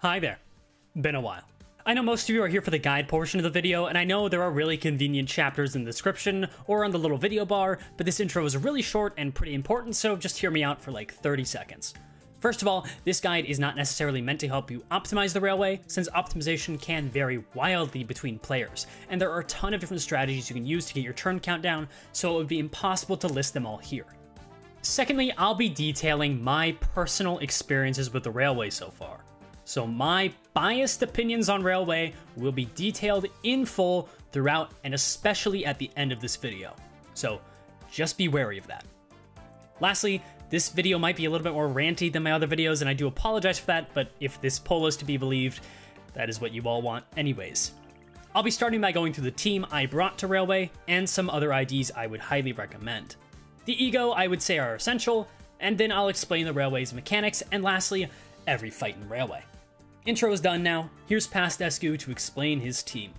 Hi there. Been a while. I know most of you are here for the guide portion of the video, and I know there are really convenient chapters in the description or on the little video bar, but this intro is really short and pretty important, so just hear me out for like 30 seconds. First of all, this guide is not necessarily meant to help you optimize the railway, since optimization can vary wildly between players, and there are a ton of different strategies you can use to get your turn count down, so it would be impossible to list them all here. Secondly, I'll be detailing my personal experiences with the railway so far. So my biased opinions on Railway will be detailed in full throughout and especially at the end of this video. So just be wary of that. Lastly, this video might be a little bit more ranty than my other videos, and I do apologize for that, but if this poll is to be believed, that is what you all want anyways. I'll be starting by going through the team I brought to Railway, and some other IDs I would highly recommend. The Ego, I would say, are essential, and then I'll explain the Railway's mechanics, and lastly, every fight in Railway. Intro is done now, here's past ESGOO to explain his team.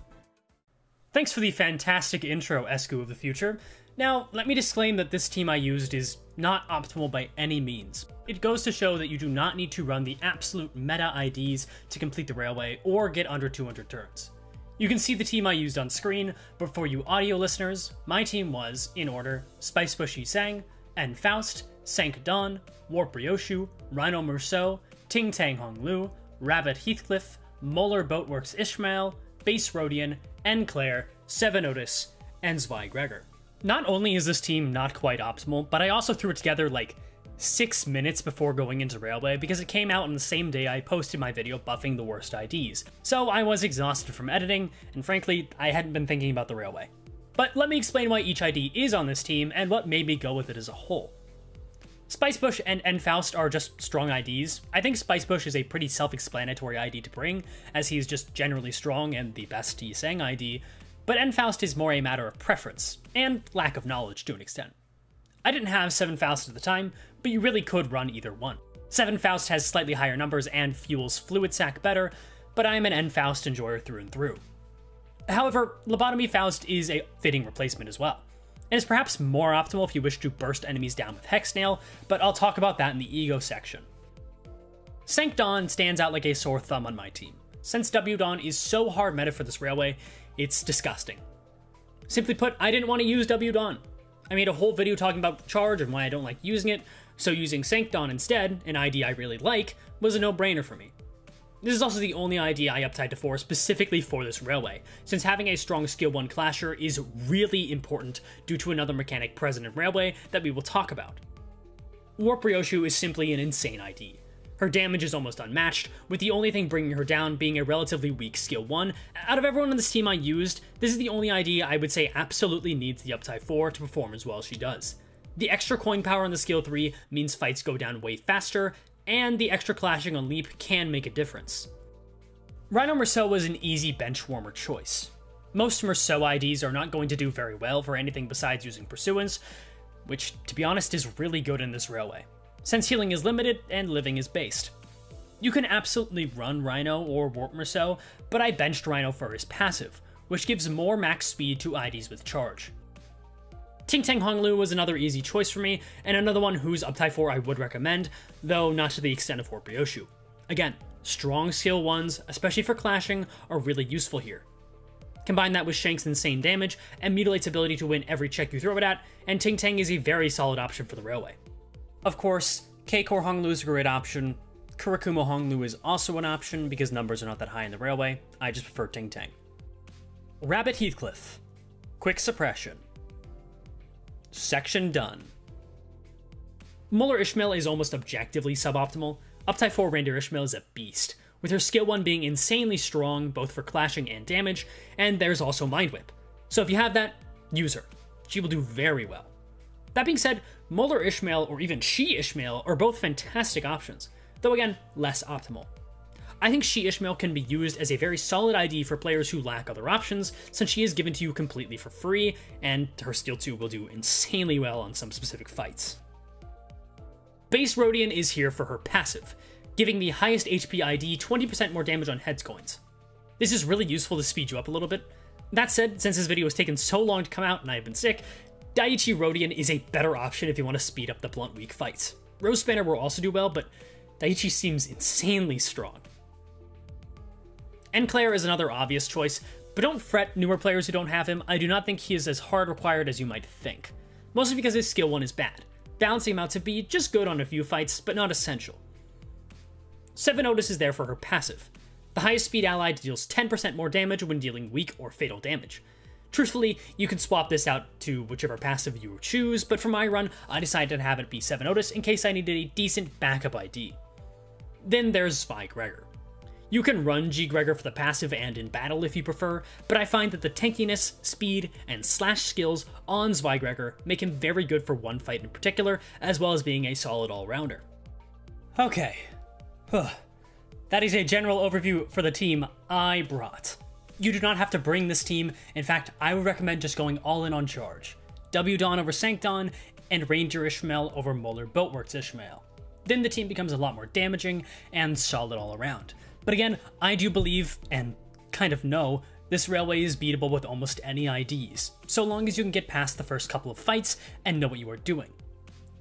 Thanks for the fantastic intro, ESGOO of the future. Now, let me disclaim that this team I used is not optimal by any means. It goes to show that you do not need to run the absolute meta IDs to complete the railway or get under 200 turns. You can see the team I used on screen, but for you audio listeners, my team was, in order, Spicebush Yi Sang, En Faust, Cinq Dawn, Warp Ryoshu, Rhino Meursault, Ting Tang Hong Lu, Rabbit Heathcliff, Molar Boatworks Ishmael, Base Rodion, and Claire, Seven Otis, and Zwei Gregor. Not only is this team not quite optimal, but I also threw it together like six minutes before going into Railway because it came out on the same day I posted my video buffing the worst IDs. So I was exhausted from editing, and frankly, I hadn't been thinking about the Railway. But let me explain why each ID is on this team and what made me go with it as a whole. Spicebush and Enfaust are just strong IDs. I think Spicebush is a pretty self-explanatory ID to bring, as he's just generally strong and the best Sang ID, but Enfaust is more a matter of preference, and lack of knowledge to an extent. I didn't have 7 Faust at the time, but you really could run either one. 7 Faust has slightly higher numbers and fuels Fluid Sac better, but I'm an Enfaust enjoyer through and through. However, Lobotomy Faust is a fitting replacement as well and is perhaps more optimal if you wish to burst enemies down with Hex Nail, but I'll talk about that in the Ego section. Cinq stands out like a sore thumb on my team. Since W Dawn is so hard meta for this railway, it's disgusting. Simply put, I didn't want to use W Dawn. I made a whole video talking about charge and why I don't like using it, so using Cinq instead, an ID I really like, was a no-brainer for me. This is also the only ID I uptied to 4 specifically for this railway, since having a strong skill 1 clasher is really important due to another mechanic present in Railway that we will talk about. Warp Ryoshu is simply an insane ID. Her damage is almost unmatched, with the only thing bringing her down being a relatively weak skill 1. Out of everyone on this team I used, this is the only ID I would say absolutely needs the uptie 4 to perform as well as she does. The extra coin power on the skill 3 means fights go down way faster, and the extra clashing on Leap can make a difference. Rhino Meursault was an easy bench warmer choice. Most Meursault IDs are not going to do very well for anything besides using Pursuance, which, to be honest, is really good in this railway, since healing is limited and living is based. You can absolutely run Rhino or Warp Meursault, but I benched Rhino for his passive, which gives more max speed to IDs with charge. Ting Tang Hong Lu was another easy choice for me, and another one whose uptie 4 I would recommend, though not to the extent of Warp Ryoshu. Again, strong skill 1s, especially for clashing, are really useful here. Combine that with Shank's insane damage and Mutilate's ability to win every check you throw it at, and Ting Tang is a very solid option for the railway. Of course, K-Corp Hong Lu is a great option. Kurokumo Hong Lu is also an option because numbers are not that high in the railway. I just prefer Ting Tang. Rabbit Heathcliff. Quick Suppression. Section done. Molar Ishmael is almost objectively suboptimal. Uptie 4 Reindeer Ishmael is a beast, with her skill 1 being insanely strong both for clashing and damage, and there's also Mind Whip. So if you have that, use her. She will do very well. That being said, Molar Ishmael or even Shi Ishmael are both fantastic options, though again, less optimal. I think Shi Ishmael can be used as a very solid ID for players who lack other options, since she is given to you completely for free, and her Steel 2 will do insanely well on some specific fights. Base Rodion is here for her passive, giving the highest HP ID 20% more damage on heads coins. This is really useful to speed you up a little bit. That said, since this video has taken so long to come out and I have been sick, Dieci Rodion is a better option if you want to speed up the blunt weak fights. Rose Spanner will also do well, but Dieci seems insanely strong. Enclair is another obvious choice, but don't fret newer players who don't have him, I do not think he is as hard required as you might think. Mostly because his skill 1 is bad, balancing him out to be just good on a few fights, but not essential. 7 Otis is there for her passive. The highest speed ally deals 10% more damage when dealing weak or fatal damage. Truthfully, you can swap this out to whichever passive you choose, but for my run, I decided to have it be 7 Otis in case I needed a decent backup ID. Then there's Zwei Gregor. You can run G. Gregor for the passive and in battle if you prefer, but I find that the tankiness, speed, and slash skills on Zweigregor make him very good for one fight in particular, as well as being a solid all-rounder. Okay. that is a general overview for the team I brought. You do not have to bring this team, in fact, I would recommend just going all in on charge. W Dawn over Sancton, and Ranger Ishmael over Molar Boatworks Ishmael. Then the team becomes a lot more damaging and solid all around. But again, I do believe, and kind of know, this railway is beatable with almost any IDs, so long as you can get past the first couple of fights and know what you are doing.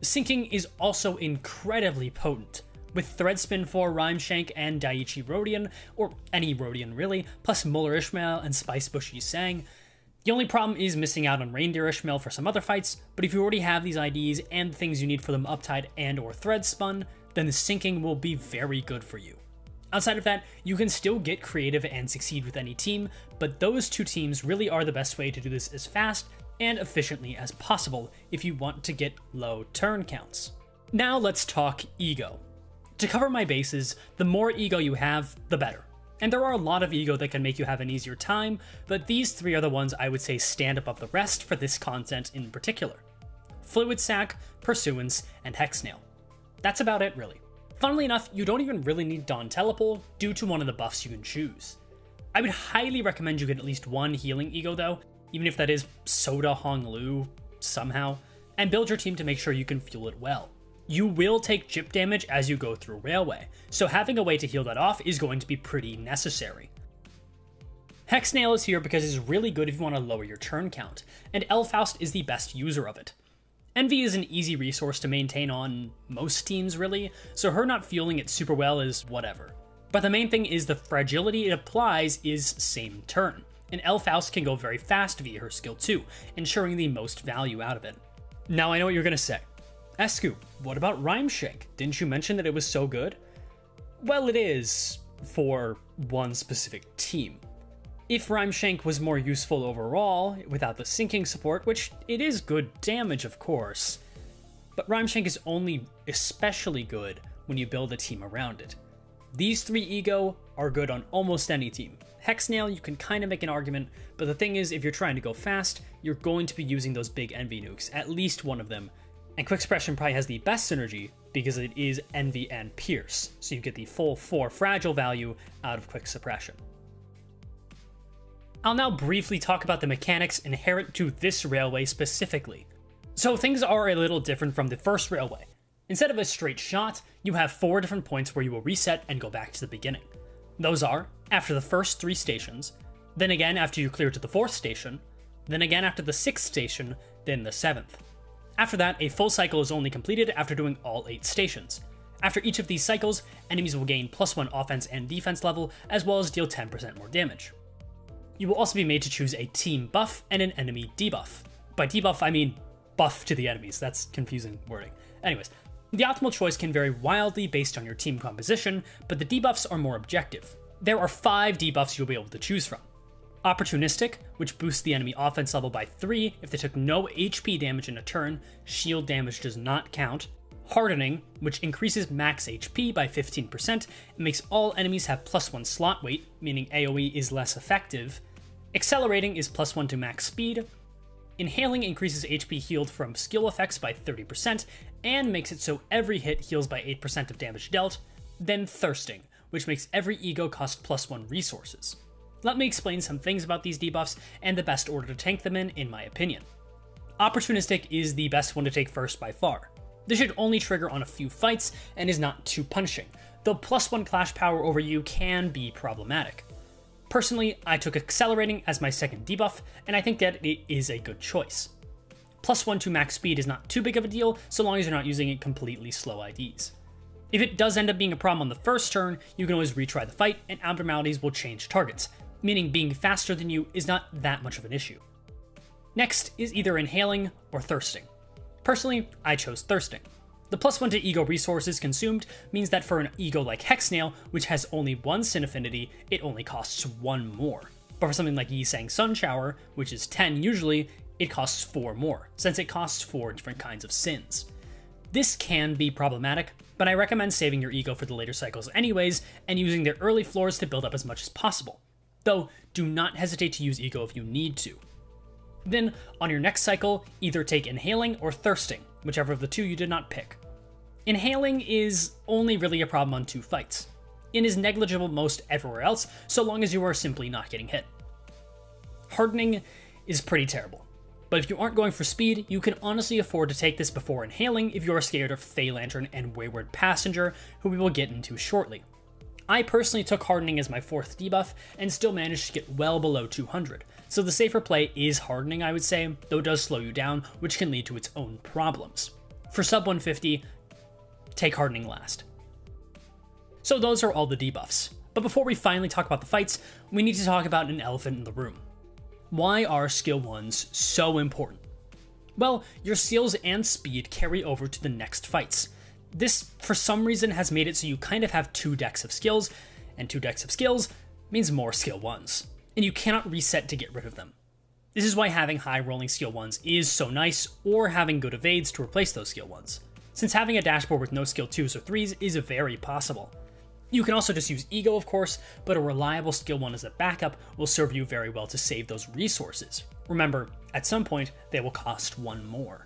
Sinking is also incredibly potent, with Threadspin for Rime Shank and Dieci Rodion, or any Rodion really, plus Molar Ishmael and Spicebush Yi Sang. The only problem is missing out on Reindeer Ishmael for some other fights, but if you already have these IDs and things you need for them Uptied and or Threadspun, then the Sinking will be very good for you. Outside of that, you can still get creative and succeed with any team, but those two teams really are the best way to do this as fast and efficiently as possible if you want to get low turn counts. Now let's talk ego. To cover my bases, the more ego you have, the better. And there are a lot of ego that can make you have an easier time, but these three are the ones I would say stand above the rest for this content in particular. Fluid Sac, Pursuance, and Hexnail. That's about it really. Funnily enough, you don't even really need Dawn Telepole due to one of the buffs you can choose. I would highly recommend you get at least one healing ego though, even if that is Soda Hong Lu somehow, and build your team to make sure you can fuel it well. You will take chip damage as you go through Railway, so having a way to heal that off is going to be pretty necessary. Hexnail is here because it's really good if you want to lower your turn count, and Elfaust is the best user of it. Envy is an easy resource to maintain on most teams, really, so her not fueling it super well is whatever. But the main thing is the fragility it applies is same turn, and Elfaust can go very fast via her skill too, ensuring the most value out of it. Now I know what you're gonna say. ESGOO, what about Rime Shank? Didn't you mention that it was so good? Well, it is for one specific team. If Rime Shank was more useful overall, without the sinking support, which it is good damage, of course, but Rime Shank is only especially good when you build a team around it. These three ego are good on almost any team. Hexnail, you can kind of make an argument, but the thing is, if you're trying to go fast, you're going to be using those big Envy nukes, at least one of them. And Quick Suppression probably has the best synergy because it is Envy and Pierce, so you get the full 4 fragile value out of Quick Suppression. I'll now briefly talk about the mechanics inherent to this railway specifically. So things are a little different from the first railway. Instead of a straight shot, you have four different points where you will reset and go back to the beginning. Those are after the first three stations, then again after you clear to the fourth station, then again after the sixth station, then the seventh. After that, a full cycle is only completed after doing all eight stations. After each of these cycles, enemies will gain plus 1 offense and defense level, as well as deal 10% more damage. You will also be made to choose a team buff and an enemy debuff. By debuff, I mean buff to the enemies. That's confusing wording. Anyways, the optimal choice can vary wildly based on your team composition, but the debuffs are more objective. There are five debuffs you'll be able to choose from. Opportunistic, which boosts the enemy offense level by 3 if they took no HP damage in a turn, shield damage does not count. Hardening, which increases max HP by 15% and makes all enemies have plus 1 slot weight, meaning AoE is less effective. Accelerating is plus 1 to max speed. Inhaling increases HP healed from skill effects by 30% and makes it so every hit heals by 8% of damage dealt. Then Thirsting, which makes every ego cost plus 1 resources. Let me explain some things about these debuffs and the best order to tank them in, in my opinion. Opportunistic is the best one to take first by far. This should only trigger on a few fights and is not too punishing, though plus 1 clash power over you can be problematic. Personally, I took Accelerating as my second debuff, and I think that it is a good choice. Plus 1 to max speed is not too big of a deal, so long as you're not using it completely slow IDs. If it does end up being a problem on the first turn, you can always retry the fight, and abnormalities will change targets, meaning being faster than you is not that much of an issue. Next is either inhaling or thirsting. Personally, I chose thirsting. The plus one to ego resources consumed means that for an ego like Hexnail, which has only one sin affinity, it only costs one more. But for something like Yi Sang Sun Shower, which is 10 usually, it costs 4 more, since it costs 4 different kinds of sins. This can be problematic, but I recommend saving your ego for the later cycles anyways, and using their early floors to build up as much as possible. Though, do not hesitate to use ego if you need to. Then, on your next cycle, either take inhaling or thirsting, whichever of the two you did not pick. Inhaling is only really a problem on two fights. It is negligible most everywhere else, so long as you are simply not getting hit. Hardening is pretty terrible. But if you aren't going for speed, you can honestly afford to take this before inhaling if you're scared of Faelantern and Wayward Passenger, who we will get into shortly. I personally took hardening as my fourth debuff and still managed to get well below 200, so the safer play is hardening, I would say, though it does slow you down, which can lead to its own problems. For sub 150, take hardening last. So those are all the debuffs. But before we finally talk about the fights, we need to talk about an elephant in the room. Why are skill 1s so important? Well, your skills and speed carry over to the next fights. This, for some reason, has made it so you kind of have two decks of skills, and two decks of skills means more skill 1s, and you cannot reset to get rid of them. This is why having high rolling skill 1s is so nice, or having good evades to replace those skill 1s, since having a dashboard with no skill 2s or 3s is very possible. You can also just use Ego, of course, but a reliable skill 1 as a backup will serve you very well to save those resources. Remember, at some point, they will cost one more.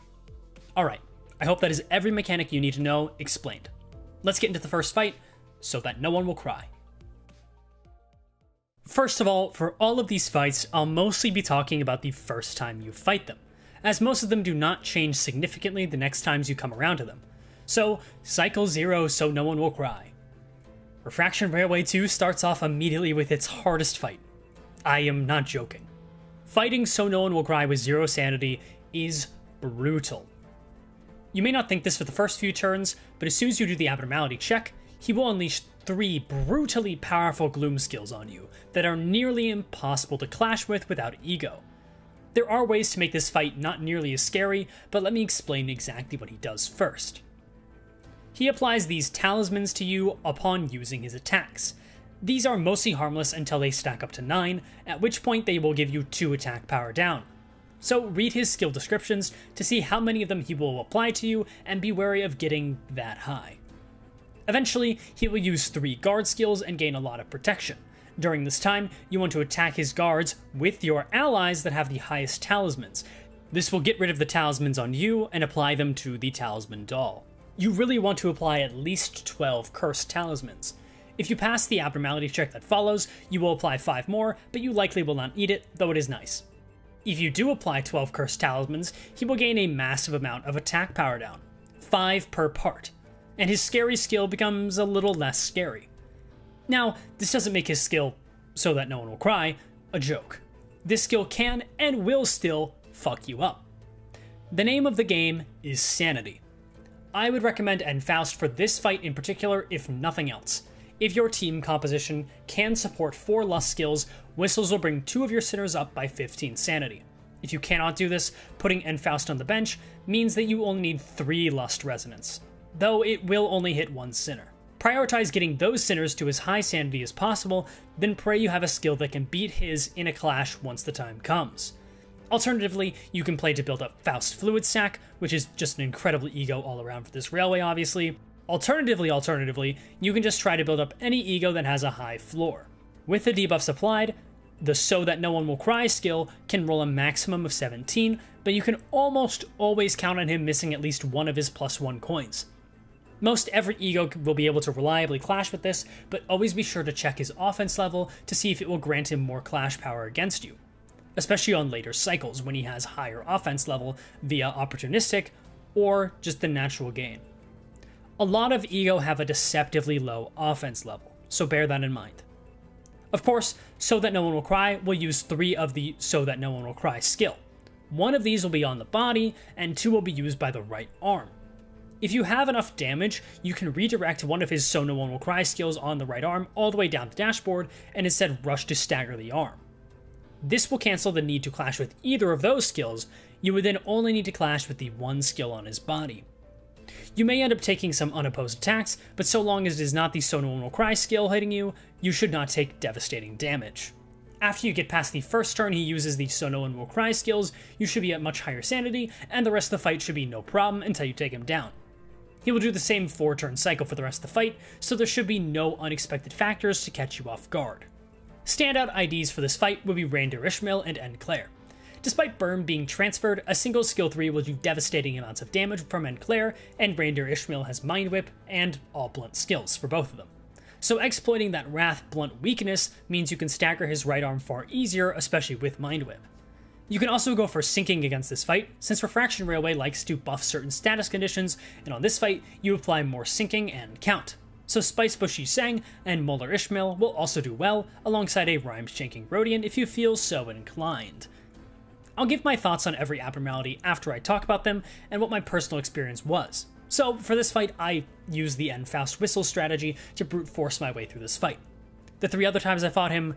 Alright, I hope that is every mechanic you need to know explained. Let's get into the first fight, so that no one will cry. First of all, for all of these fights, I'll mostly be talking about the first time you fight them, as most of them do not change significantly the next times you come around to them. So, cycle 0 so no one will cry. Refraction Railway 2 starts off immediately with its hardest fight. I am not joking. Fighting so no one will cry with zero sanity is brutal. You may not think this for the first few turns, but as soon as you do the abnormality check, he will unleash three brutally powerful gloom skills on you that are nearly impossible to clash with without ego. There are ways to make this fight not nearly as scary, but let me explain exactly what he does first. He applies these talismans to you upon using his attacks. These are mostly harmless until they stack up to 9, at which point they will give you 2 attack power down. So read his skill descriptions to see how many of them he will apply to you and be wary of getting that high. Eventually, he will use 3 guard skills and gain a lot of protection. During this time, you want to attack his guards with your allies that have the highest talismans. This will get rid of the talismans on you and apply them to the talisman doll you really want to apply at least 12 cursed talismans. If you pass the abnormality check that follows, you will apply 5 more, but you likely will not eat it, though it is nice. If you do apply 12 cursed talismans, he will gain a massive amount of attack power down, 5 per part, and his scary skill becomes a little less scary. Now, this doesn't make his skill, so that no one will cry, a joke. This skill can and will still fuck you up. The name of the game is Sanity. I would recommend Enfaust for this fight in particular, if nothing else. If your team composition can support 4 Lust skills, Whistles will bring 2 of your sinners up by 15 sanity. If you cannot do this, putting Enfaust on the bench means that you only need 3 Lust Resonance, though it will only hit one sinner. Prioritize getting those sinners to as high sanity as possible, then pray you have a skill that can beat his in a clash once the time comes. Alternatively, you can play to build up Faust Fluid Sac, which is just an incredible ego all around for this railway, obviously. Alternatively, alternatively, you can just try to build up any ego that has a high floor. With the debuffs applied, the So That No One Will Cry skill can roll a maximum of 17, but you can almost always count on him missing at least one of his plus one coins. Most every ego will be able to reliably clash with this, but always be sure to check his offense level to see if it will grant him more clash power against you especially on later cycles when he has higher offense level via opportunistic or just the natural gain. A lot of ego have a deceptively low offense level, so bear that in mind. Of course, So That No One Will Cry will use three of the So That No One Will Cry skill. One of these will be on the body, and two will be used by the right arm. If you have enough damage, you can redirect one of his So No One Will Cry skills on the right arm all the way down the dashboard and instead rush to stagger the arm. This will cancel the need to clash with either of those skills, you would then only need to clash with the one skill on his body. You may end up taking some unopposed attacks, but so long as it is not the So No One Will Cry skill hitting you, you should not take devastating damage. After you get past the first turn he uses the So No Will Cry skills, you should be at much higher sanity, and the rest of the fight should be no problem until you take him down. He will do the same 4 turn cycle for the rest of the fight, so there should be no unexpected factors to catch you off guard. Standout IDs for this fight will be Reindeer Ishmael and Enclair. Despite Burn being transferred, a single skill 3 will do devastating amounts of damage from Enclair, and Reindeer Ishmael has Mind Whip and all blunt skills for both of them. So exploiting that Wrath blunt weakness means you can stagger his right arm far easier, especially with Mind Whip. You can also go for sinking against this fight, since Refraction Railway likes to buff certain status conditions, and on this fight, you apply more sinking and count. So Spicebush Yi Sang and Molar Ishmael will also do well, alongside a Rhymes Shanking Rodion if you feel so inclined. I'll give my thoughts on every abnormality after I talk about them and what my personal experience was. So for this fight, I used the Enfaust Whistle strategy to brute force my way through this fight. The three other times I fought him,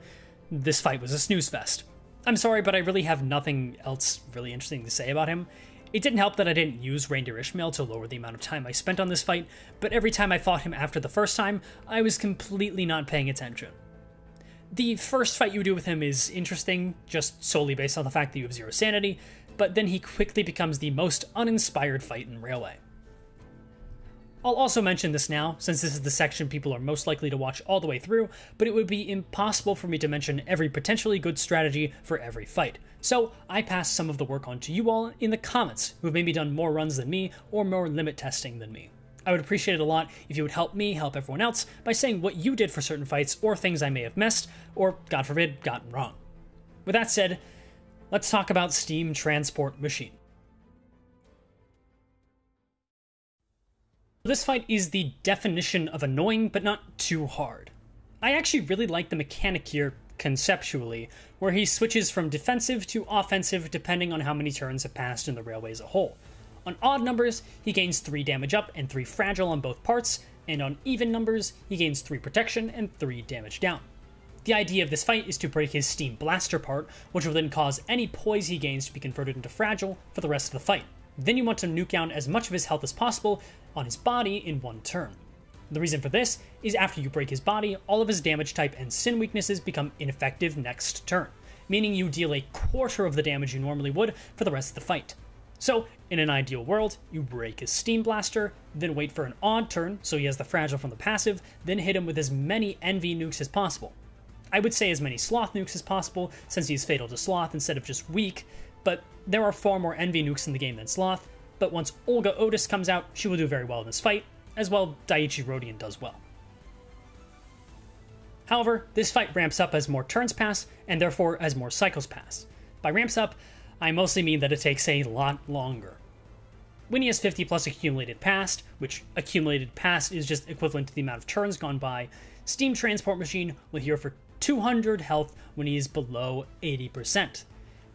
this fight was a snooze fest. I'm sorry, but I really have nothing else really interesting to say about him. It didn't help that I didn't use Reindeer Ishmael to lower the amount of time I spent on this fight, but every time I fought him after the first time, I was completely not paying attention. The first fight you do with him is interesting, just solely based on the fact that you have zero sanity, but then he quickly becomes the most uninspired fight in Railway. I'll also mention this now, since this is the section people are most likely to watch all the way through, but it would be impossible for me to mention every potentially good strategy for every fight. So I pass some of the work on to you all in the comments, who have maybe done more runs than me or more limit testing than me. I would appreciate it a lot if you would help me help everyone else by saying what you did for certain fights or things I may have missed, or, God forbid, gotten wrong. With that said, let's talk about Steam Transport Machine. This fight is the definition of annoying, but not too hard. I actually really like the mechanic here conceptually, where he switches from defensive to offensive depending on how many turns have passed in the railway as a whole. On odd numbers, he gains 3 damage up and 3 fragile on both parts, and on even numbers, he gains 3 protection and 3 damage down. The idea of this fight is to break his Steam Blaster part, which will then cause any poise he gains to be converted into fragile for the rest of the fight. Then you want to nuke down as much of his health as possible on his body in one turn. The reason for this is after you break his body, all of his damage type and sin weaknesses become ineffective next turn, meaning you deal a quarter of the damage you normally would for the rest of the fight. So, in an ideal world, you break his Steam Blaster, then wait for an odd turn so he has the fragile from the passive, then hit him with as many Envy nukes as possible. I would say as many Sloth nukes as possible, since he's fatal to Sloth instead of just weak, but there are far more Envy nukes in the game than Sloth, but once Olga Otis comes out, she will do very well in this fight, as well Dieci Rodion does well. However, this fight ramps up as more turns pass, and therefore as more cycles pass. By ramps up, I mostly mean that it takes a lot longer. When he has 50 plus accumulated past, which accumulated past is just equivalent to the amount of turns gone by, Steam Transport Machine will heal for 200 health when he is below 80%.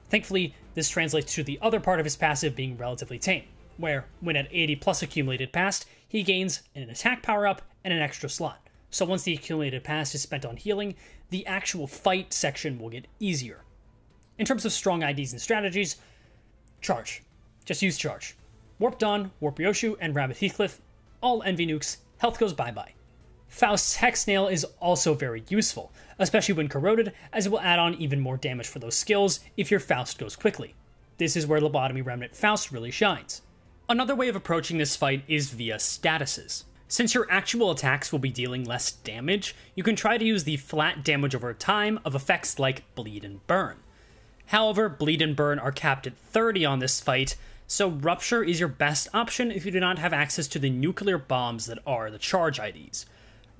Thankfully, this translates to the other part of his passive being relatively tame, where, when at 80 plus accumulated past, he gains an attack power up and an extra slot. So once the accumulated past is spent on healing, the actual fight section will get easier. In terms of strong IDs and strategies, charge. Just use charge. Warp Dawn, Warp Ryoshu, and Rabbit Heathcliff, all envy nukes, health goes bye bye. Faust's Hex Nail is also very useful, especially when corroded, as it will add on even more damage for those skills if your Faust goes quickly. This is where Lobotomy Remnant Faust really shines. Another way of approaching this fight is via statuses. Since your actual attacks will be dealing less damage, you can try to use the flat damage over time of effects like Bleed and Burn. However, Bleed and Burn are capped at 30 on this fight, so Rupture is your best option if you do not have access to the nuclear bombs that are the charge IDs.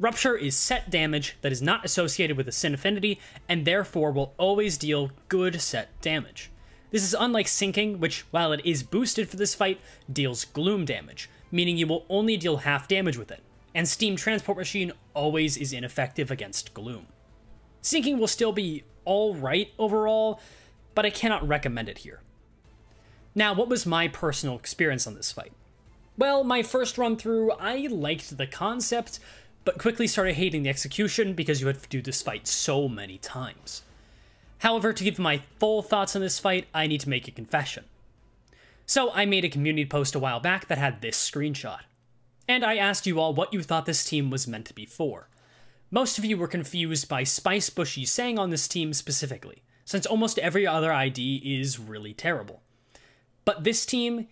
Rupture is set damage that is not associated with a Sin Affinity, and therefore will always deal good set damage. This is unlike Sinking, which, while it is boosted for this fight, deals Gloom damage, meaning you will only deal half damage with it, and Steam Transport Machine always is ineffective against Gloom. Sinking will still be alright overall, but I cannot recommend it here. Now, what was my personal experience on this fight? Well, my first run through, I liked the concept, but quickly started hating the execution because you had to do this fight so many times. However, to give my full thoughts on this fight, I need to make a confession. So, I made a community post a while back that had this screenshot. And I asked you all what you thought this team was meant to be for. Most of you were confused by Spicebush Yi Sang on this team specifically, since almost every other ID is really terrible. But this team,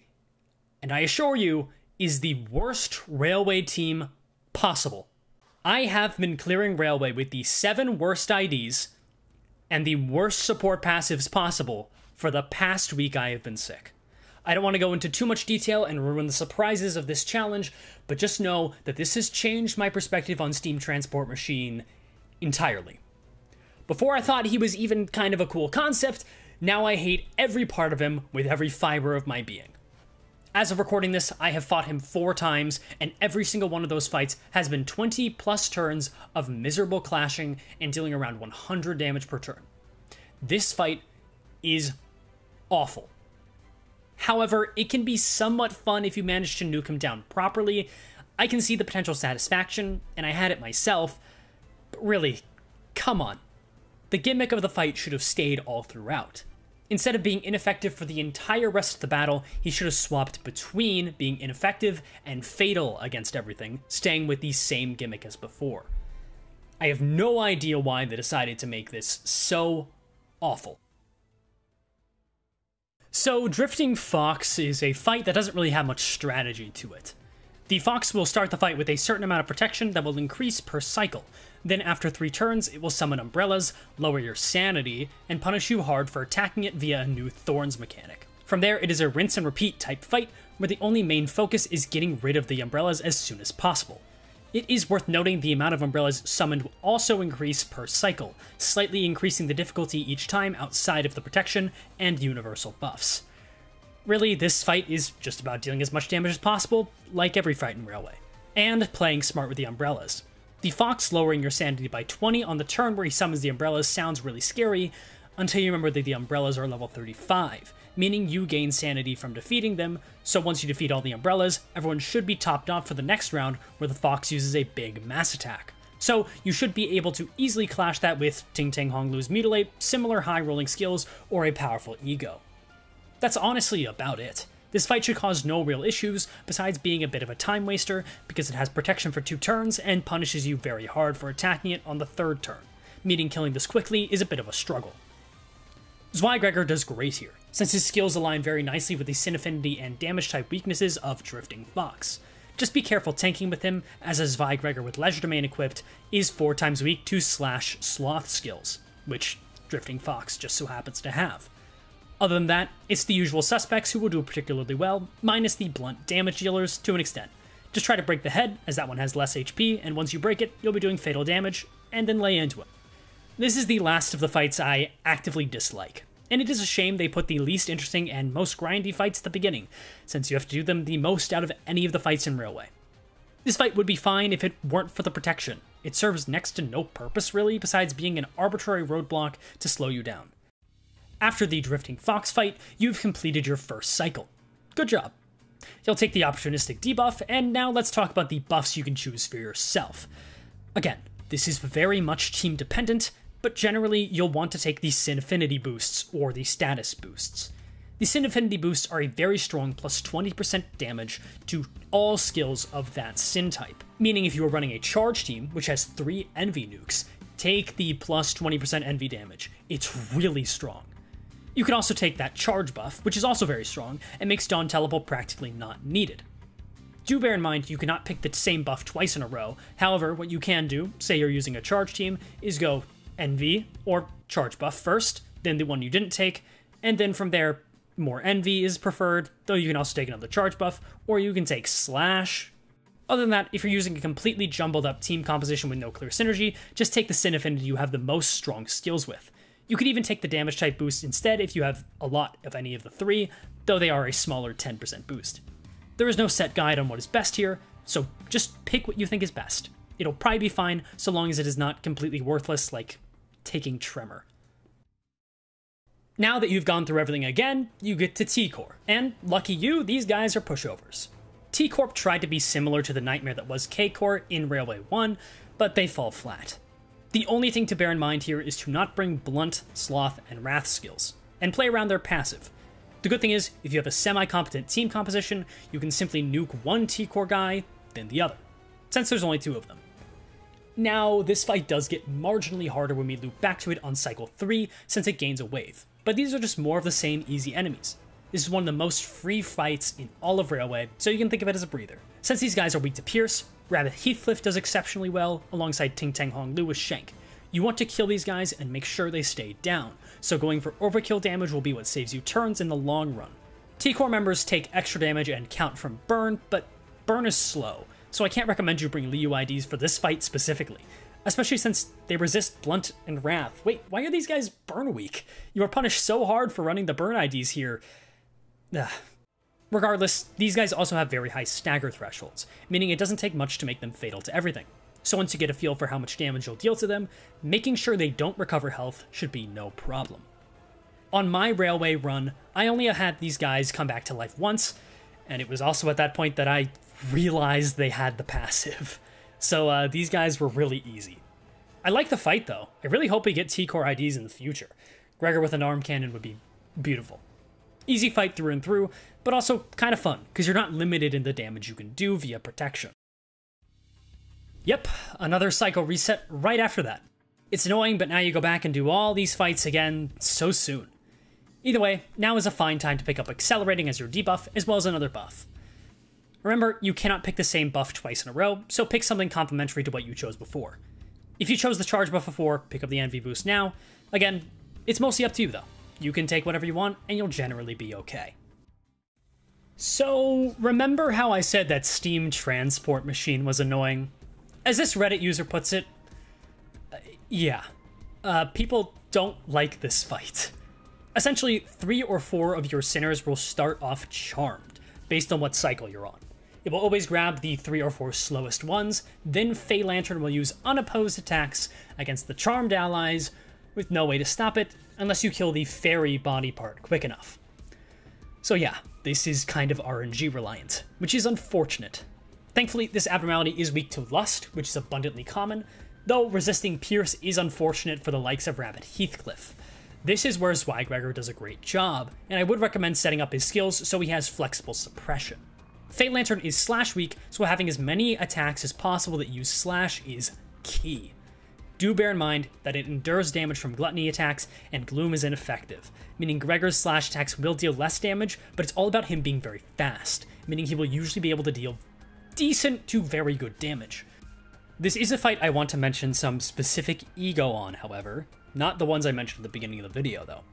and I assure you, is the worst railway team possible. I have been clearing railway with the seven worst IDs and the worst support passives possible for the past week I have been sick. I don't want to go into too much detail and ruin the surprises of this challenge, but just know that this has changed my perspective on Steam Transport Machine entirely. Before I thought he was even kind of a cool concept, now I hate every part of him with every fiber of my being. As of recording this, I have fought him four times, and every single one of those fights has been 20 plus turns of miserable clashing and dealing around 100 damage per turn. This fight is awful. However, it can be somewhat fun if you manage to nuke him down properly. I can see the potential satisfaction, and I had it myself, but really, come on. The gimmick of the fight should have stayed all throughout. Instead of being ineffective for the entire rest of the battle, he should have swapped between being ineffective and fatal against everything, staying with the same gimmick as before. I have no idea why they decided to make this so awful. So, Drifting Fox is a fight that doesn't really have much strategy to it. The Fox will start the fight with a certain amount of protection that will increase per cycle, then after 3 turns, it will summon umbrellas, lower your sanity, and punish you hard for attacking it via a new Thorns mechanic. From there, it is a rinse and repeat type fight, where the only main focus is getting rid of the umbrellas as soon as possible. It is worth noting the amount of umbrellas summoned will also increase per cycle, slightly increasing the difficulty each time outside of the protection and universal buffs. Really, this fight is just about dealing as much damage as possible, like every fight in Railway, and playing smart with the umbrellas. The fox lowering your sanity by 20 on the turn where he summons the umbrellas sounds really scary, until you remember that the umbrellas are level 35, meaning you gain sanity from defeating them, so once you defeat all the umbrellas, everyone should be topped off for the next round where the fox uses a big mass attack. So you should be able to easily clash that with Ting Ting Hong Lu's Mutilate, similar high rolling skills, or a powerful ego. That's honestly about it. This fight should cause no real issues, besides being a bit of a time waster, because it has protection for two turns and punishes you very hard for attacking it on the third turn, meaning killing this quickly is a bit of a struggle. Zweigregor does great here, since his skills align very nicely with the Sin Affinity and damage type weaknesses of Drifting Fox. Just be careful tanking with him, as a Zweigregor with Legerdemain equipped is 4 times weak to slash sloth skills, which Drifting Fox just so happens to have. Other than that, it's the usual suspects who will do particularly well, minus the blunt damage dealers to an extent. Just try to break the head, as that one has less HP, and once you break it, you'll be doing fatal damage, and then lay into it. This is the last of the fights I actively dislike, and it is a shame they put the least interesting and most grindy fights at the beginning, since you have to do them the most out of any of the fights in Railway. This fight would be fine if it weren't for the protection. It serves next to no purpose really, besides being an arbitrary roadblock to slow you down. After the Drifting Fox fight, you've completed your first cycle. Good job. You'll take the opportunistic debuff, and now let's talk about the buffs you can choose for yourself. Again, this is very much team dependent, but generally you'll want to take the Sin Affinity boosts or the status boosts. The Sin Affinity boosts are a very strong plus 20% damage to all skills of that Sin type, meaning if you are running a charge team, which has 3 Envy nukes, take the plus 20% Envy damage. It's really strong. You can also take that charge buff, which is also very strong, and makes Dawn Telepole practically not needed. Do bear in mind you cannot pick the same buff twice in a row, however, what you can do, say you're using a charge team, is go Envy or charge buff first, then the one you didn't take, and then from there, more Envy is preferred, though you can also take another charge buff, or you can take Slash. Other than that, if you're using a completely jumbled up team composition with no clear synergy, just take the Sin Affinity you have the most strong skills with. You could even take the damage type boost instead if you have a lot of any of the three, though they are a smaller 10% boost. There is no set guide on what is best here, so just pick what you think is best. It'll probably be fine so long as it is not completely worthless, like taking Tremor. Now that you've gone through everything again, you get to T-Corp, and lucky you, these guys are pushovers. T-Corp tried to be similar to the nightmare that was K-Corps in Railway 1, but they fall flat. The only thing to bear in mind here is to not bring Blunt, Sloth, and Wrath skills, and play around their passive. The good thing is, if you have a semi-competent team composition, you can simply nuke one T Corp guy, then the other, since there's only two of them. Now, this fight does get marginally harder when we loop back to it on cycle 3, since it gains a wave, but these are just more of the same easy enemies. This is one of the most free fights in all of Railway, so you can think of it as a breather. Since these guys are weak to Pierce, Rabbit Heathcliff does exceptionally well, alongside Ting Tang Hong Lu with Shank. You want to kill these guys and make sure they stay down, so going for overkill damage will be what saves you turns in the long run. T-Corp members take extra damage and count from burn, but burn is slow, so I can't recommend you bring Liu IDs for this fight specifically, especially since they resist Blunt and Wrath. Wait, why are these guys burn weak? You are punished so hard for running the burn IDs here. Ugh. Regardless, these guys also have very high stagger thresholds, meaning it doesn't take much to make them fatal to everything. So once you get a feel for how much damage you'll deal to them, making sure they don't recover health should be no problem. On my railway run, I only had these guys come back to life once, and it was also at that point that I realized they had the passive. So uh, these guys were really easy. I like the fight though. I really hope we get T-Corp IDs in the future. Gregor with an arm cannon would be beautiful. Easy fight through and through, but also kind of fun, because you're not limited in the damage you can do via protection. Yep, another cycle reset right after that. It's annoying, but now you go back and do all these fights again so soon. Either way, now is a fine time to pick up Accelerating as your debuff, as well as another buff. Remember, you cannot pick the same buff twice in a row, so pick something complementary to what you chose before. If you chose the charge buff before, pick up the Envy boost now. Again, it's mostly up to you though. You can take whatever you want, and you'll generally be okay. So, remember how I said that Steam Transport Machine was annoying? As this Reddit user puts it, uh, yeah. Uh, people don't like this fight. Essentially, three or four of your sinners will start off charmed, based on what cycle you're on. It will always grab the three or four slowest ones, then Faelantern will use unopposed attacks against the charmed allies, with no way to stop it, unless you kill the fairy body part quick enough. So yeah, this is kind of RNG reliant, which is unfortunate. Thankfully, this abnormality is weak to Lust, which is abundantly common, though resisting Pierce is unfortunate for the likes of Rabbit Heathcliff. This is where Zweigregor does a great job, and I would recommend setting up his skills so he has flexible suppression. Faelantern is slash weak, so having as many attacks as possible that use slash is key do bear in mind that it endures damage from gluttony attacks, and gloom is ineffective, meaning Gregor's slash attacks will deal less damage, but it's all about him being very fast, meaning he will usually be able to deal decent to very good damage. This is a fight I want to mention some specific ego on, however, not the ones I mentioned at the beginning of the video, though.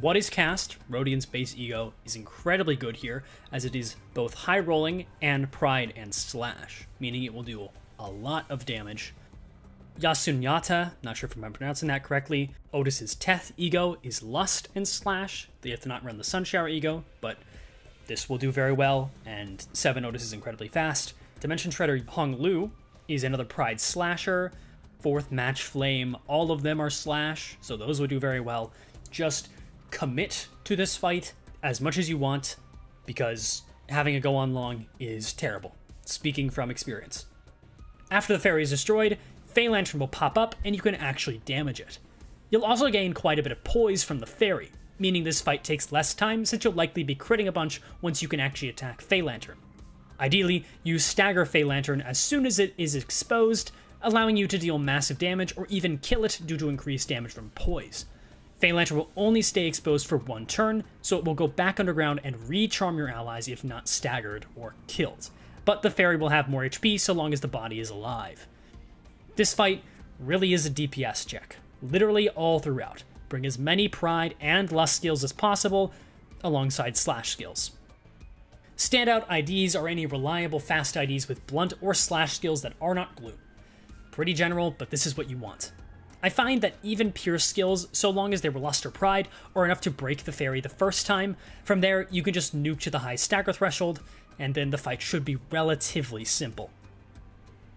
What is cast, Rodion's base ego, is incredibly good here, as it is both high rolling and pride and slash, meaning it will do a lot of damage Yasunyata, not sure if I'm pronouncing that correctly. Otis's Teth ego is Lust and Slash. They have to not run the Sunshower ego, but this will do very well, and 7 Otis is incredibly fast. Dimension Shredder Hong Lu is another Pride Slasher. Fourth Match Flame, all of them are Slash, so those would do very well. Just commit to this fight as much as you want, because having it go on long is terrible, speaking from experience. After the fairy is destroyed, Faelantern will pop up and you can actually damage it. You'll also gain quite a bit of poise from the fairy, meaning this fight takes less time since you'll likely be critting a bunch once you can actually attack Faelantern. Ideally, you stagger Faelantern as soon as it is exposed, allowing you to deal massive damage or even kill it due to increased damage from poise. Faelantern will only stay exposed for one turn, so it will go back underground and re-charm your allies if not staggered or killed. But the fairy will have more HP so long as the body is alive. This fight really is a DPS check, literally all throughout. Bring as many Pride and Lust skills as possible, alongside Slash skills. Standout IDs are any reliable fast IDs with blunt or slash skills that are not gloom. Pretty general, but this is what you want. I find that even pure skills, so long as they were Lust or Pride, are enough to break the fairy the first time. From there, you can just nuke to the high stagger threshold, and then the fight should be relatively simple.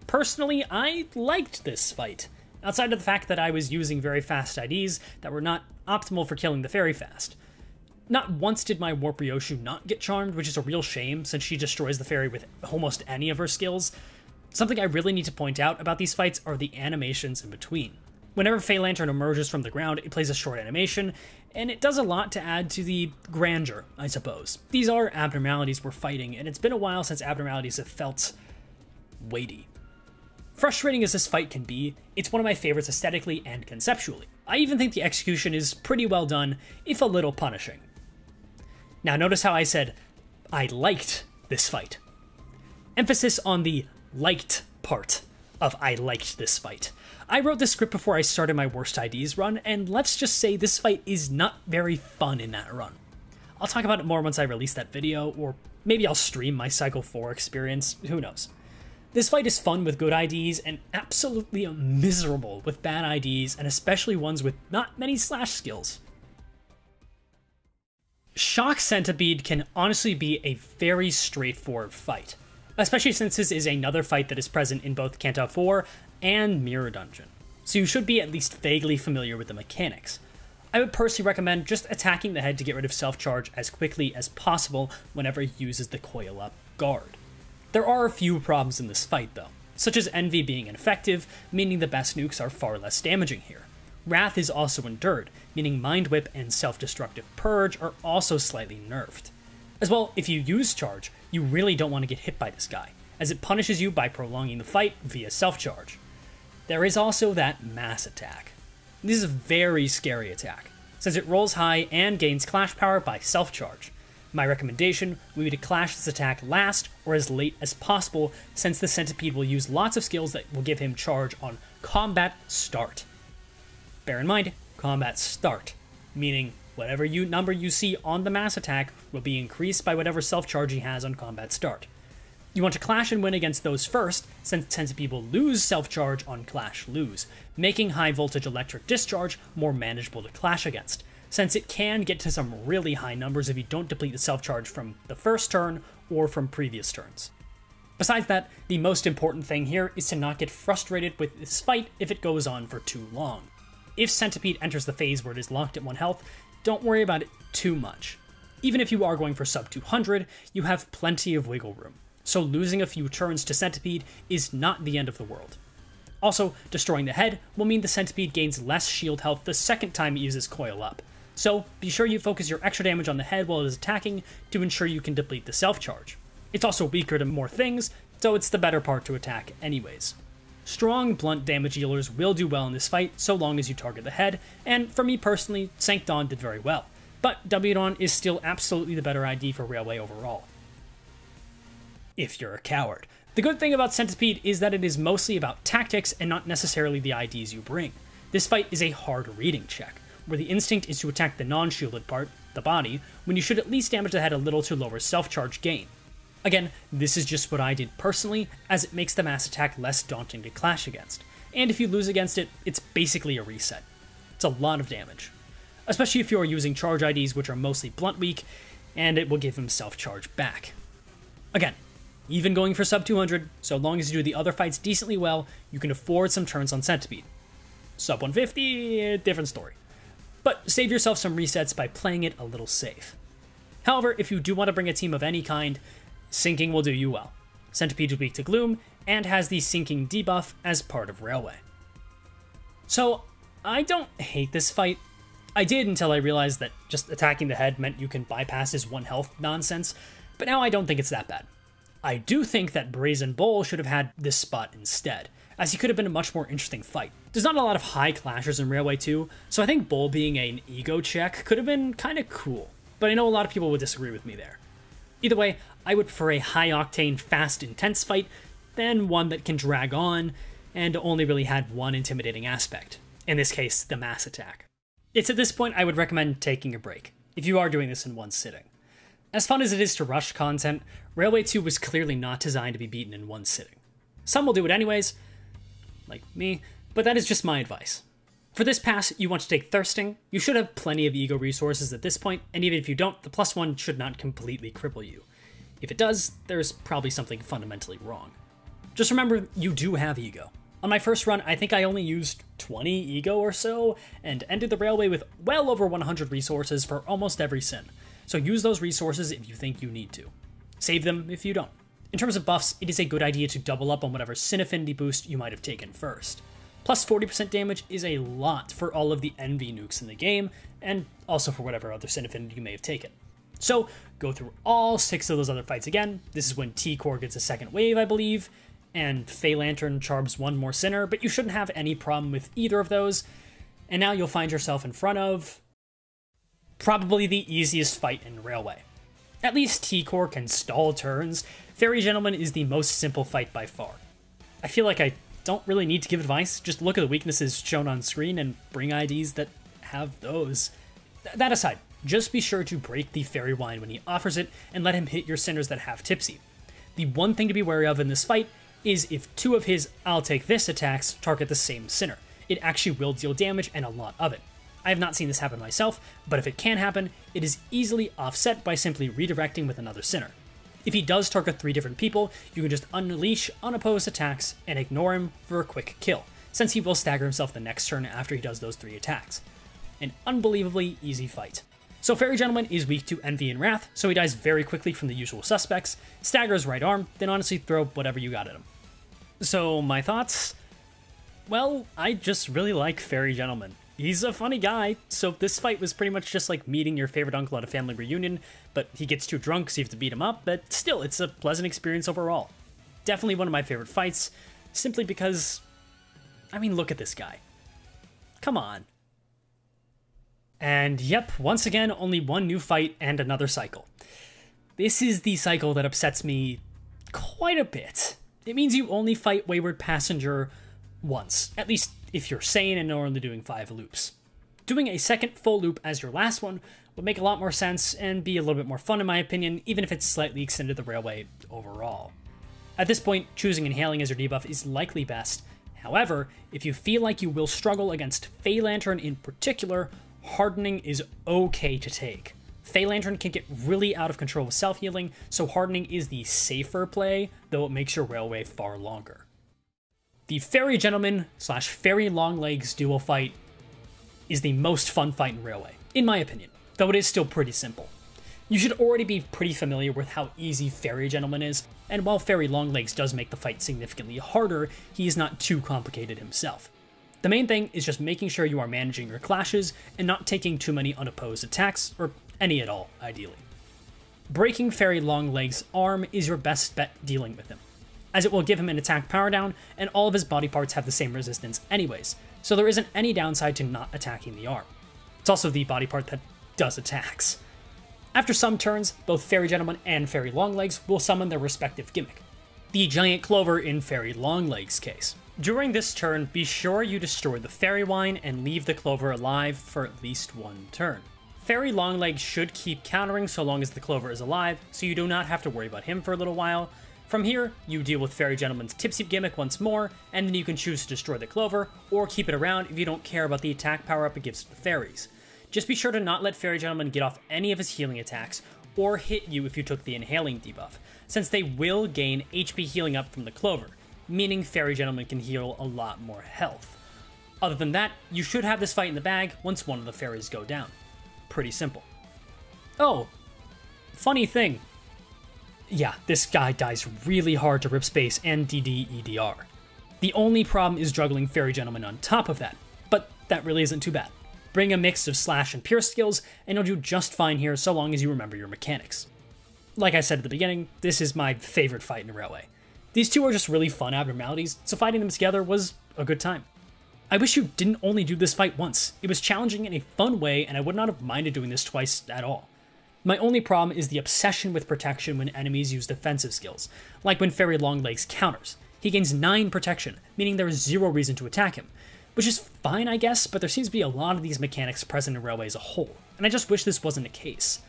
Personally, I liked this fight, outside of the fact that I was using very fast IDs that were not optimal for killing the fairy fast. Not once did my Warp Ryoshu not get charmed, which is a real shame since she destroys the fairy with almost any of her skills. Something I really need to point out about these fights are the animations in between. Whenever Faelantern emerges from the ground, it plays a short animation, and it does a lot to add to the grandeur, I suppose. These are abnormalities we're fighting, and it's been a while since abnormalities have felt weighty. Frustrating as this fight can be, it's one of my favorites aesthetically and conceptually. I even think the execution is pretty well done, if a little punishing. Now, notice how I said I liked this fight. Emphasis on the liked part of I liked this fight. I wrote this script before I started my worst IDs run, and let's just say this fight is not very fun in that run. I'll talk about it more once I release that video, or maybe I'll stream my Cycle 4 experience, who knows. This fight is fun with good IDs and absolutely miserable with bad IDs, and especially ones with not many slash skills. Shock Centipede can honestly be a very straightforward fight, especially since this is another fight that is present in both Canto 4 and Mirror Dungeon, so you should be at least vaguely familiar with the mechanics. I would personally recommend just attacking the head to get rid of self charge as quickly as possible whenever he uses the coil up guard. There are a few problems in this fight though, such as Envy being ineffective, meaning the best nukes are far less damaging here. Wrath is also endured, meaning Mind Whip and Self Destructive Purge are also slightly nerfed. As well, if you use Charge, you really don't want to get hit by this guy, as it punishes you by prolonging the fight via Self Charge. There is also that Mass Attack. This is a very scary attack, since it rolls high and gains Clash Power by Self Charge. My recommendation would be to clash this attack last or as late as possible, since the Centipede will use lots of skills that will give him charge on combat start. Bear in mind, combat start, meaning whatever you number you see on the mass attack will be increased by whatever self-charge he has on combat start. You want to clash and win against those first, since Centipede will lose self-charge on clash lose, making high voltage electric discharge more manageable to clash against, since it can get to some really high numbers if you don't deplete the self-charge from the first turn or from previous turns. Besides that, the most important thing here is to not get frustrated with this fight if it goes on for too long. If Centipede enters the phase where it is locked at 1 health, don't worry about it too much. Even if you are going for sub 200, you have plenty of wiggle room, so losing a few turns to Centipede is not the end of the world. Also, destroying the head will mean the Centipede gains less shield health the second time it uses Coil Up, so be sure you focus your extra damage on the head while it is attacking to ensure you can deplete the self charge. It's also weaker to more things, so it's the better part to attack anyways. Strong, blunt damage dealers will do well in this fight so long as you target the head, and for me personally, Sanct Don did very well. But W Don is still absolutely the better ID for Railway overall. If you're a coward. The good thing about Centipede is that it is mostly about tactics and not necessarily the IDs you bring. This fight is a hard reading check, where the instinct is to attack the non shielded part, the body, when you should at least damage the head a little to lower self charge gain. Again, this is just what I did personally, as it makes the mass attack less daunting to clash against. And if you lose against it, it's basically a reset. It's a lot of damage. Especially if you are using charge IDs which are mostly blunt weak, and it will give him self charge back. Again, even going for sub 200, so long as you do the other fights decently well, you can afford some turns on Centipede. Sub 150, different story. But save yourself some resets by playing it a little safe. However, if you do want to bring a team of any kind, Sinking will do you well. Centipede is weak to Gloom, and has the Sinking debuff as part of Railway. So, I don't hate this fight. I did until I realized that just attacking the head meant you can bypass his one health nonsense, but now I don't think it's that bad. I do think that Brazen Bull should have had this spot instead, as he could have been a much more interesting fight. There's not a lot of high clashers in Railway 2, so I think Bull being an ego check could have been kinda cool, but I know a lot of people would disagree with me there. Either way, I would prefer a high octane, fast, intense fight than one that can drag on and only really had one intimidating aspect. In this case, the mass attack. It's at this point I would recommend taking a break, if you are doing this in one sitting. As fun as it is to rush content, Railway 2 was clearly not designed to be beaten in one sitting. Some will do it anyways, like me, but that is just my advice. For this pass, you want to take Thirsting. You should have plenty of ego resources at this point, and even if you don't, the plus one should not completely cripple you. If it does, there's probably something fundamentally wrong. Just remember, you do have ego. On my first run, I think I only used 20 ego or so, and ended the railway with well over 100 resources for almost every sin. So use those resources if you think you need to. Save them if you don't. In terms of buffs, it is a good idea to double up on whatever sin affinity boost you might have taken first. Plus 40% damage is a lot for all of the envy nukes in the game, and also for whatever other sin affinity you may have taken. So go through all six of those other fights again. This is when T-Corp gets a second wave, I believe, and Faelantern charbs one more sinner, but you shouldn't have any problem with either of those. And now you'll find yourself in front of probably the easiest fight in Railway. At least T-Corp can stall turns. Fairy Gentleman is the most simple fight by far. I feel like I don't really need to give advice, just look at the weaknesses shown on screen and bring IDs that have those. Th- that aside, just be sure to break the fairy wine when he offers it and let him hit your sinners that have tipsy. The one thing to be wary of in this fight is if two of his I'll take this attacks target the same sinner. It actually will deal damage and a lot of it. I have not seen this happen myself, but if it can happen, it is easily offset by simply redirecting with another sinner. If he does target three different people, you can just unleash unopposed attacks and ignore him for a quick kill, since he will stagger himself the next turn after he does those three attacks. An unbelievably easy fight. So Fairy Gentleman is weak to Envy and Wrath, so he dies very quickly from the usual suspects, staggers right arm, then honestly throw whatever you got at him. So my thoughts? Well, I just really like Fairy Gentleman. He's a funny guy, so this fight was pretty much just like meeting your favorite uncle at a family reunion, but he gets too drunk so you have to beat him up, but still, it's a pleasant experience overall. Definitely one of my favorite fights, simply because, I mean, look at this guy. Come on. And yep, once again, only one new fight and another cycle. This is the cycle that upsets me quite a bit. It means you only fight Wayward Passenger once, at least if you're sane and are only doing five loops. Doing a second full loop as your last one would make a lot more sense and be a little bit more fun in my opinion, even if it slightly extended the railway overall. At this point, choosing Inhaling as your debuff is likely best. However, if you feel like you will struggle against Faelantern in particular, Hardening is okay to take. Faelantern can get really out of control with self healing, so Hardening is the safer play, though it makes your railway far longer. The Fairy Gentleman slash Fairy Longlegs dual fight is the most fun fight in Railway, in my opinion, though it is still pretty simple. You should already be pretty familiar with how easy Fairy Gentleman is, and while Fairy Longlegs does make the fight significantly harder, he is not too complicated himself. The main thing is just making sure you are managing your clashes and not taking too many unopposed attacks, or any at all, ideally. Breaking Fairy Longlegs' arm is your best bet dealing with him, as it will give him an attack power down, and all of his body parts have the same resistance anyways, so there isn't any downside to not attacking the arm. It's also the body part that does attacks. After some turns, both Fairy Gentleman and Fairy Longlegs will summon their respective gimmick. The Giant Clover in Fairy Longlegs' case. During this turn, be sure you destroy the Fairy Wine and leave the Clover alive for at least one turn. Fairy Longlegs should keep countering so long as the Clover is alive, so you do not have to worry about him for a little while. From here, you deal with Fairy Gentleman's Tipsy gimmick once more, and then you can choose to destroy the Clover, or keep it around if you don't care about the attack power up it gives to the fairies. Just be sure to not let Fairy Gentleman get off any of his healing attacks, or hit you if you took the Inhaling debuff, since they will gain HP healing up from the Clover, meaning Fairy Gentleman can heal a lot more health. Other than that, you should have this fight in the bag once one of the fairies go down. Pretty simple. Oh, funny thing. Yeah, this guy dies really hard to Rip Space and DD The only problem is juggling Fairy Gentleman on top of that, but that really isn't too bad. Bring a mix of slash and pierce skills, and you'll do just fine here so long as you remember your mechanics. Like I said at the beginning, this is my favorite fight in Railway. These two are just really fun abnormalities, so fighting them together was a good time. I wish you didn't only do this fight once. It was challenging in a fun way, and I would not have minded doing this twice at all. My only problem is the obsession with protection when enemies use defensive skills, like when Fairy Longlegs counters. He gains 9 protection, meaning there is zero reason to attack him, which is fine, I guess, but there seems to be a lot of these mechanics present in Railway as a whole, and I just wish this wasn't the case.